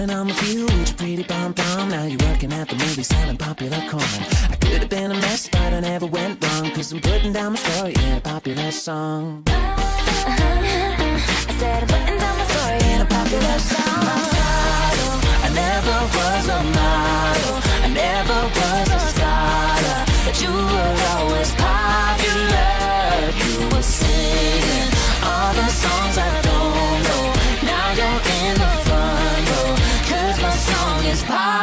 Running on the field with your pretty bum bum. Now you're working at the movie selling popular corn. I could have been a mess, but I never went wrong. Cause I'm putting down my story in a popular song. Uh -huh. I said I'm putting down my story in a popular song. My I never was a model. I never was a scholar. But you were always popular. You were singing all the songs I don't know. Now you're in the this pop.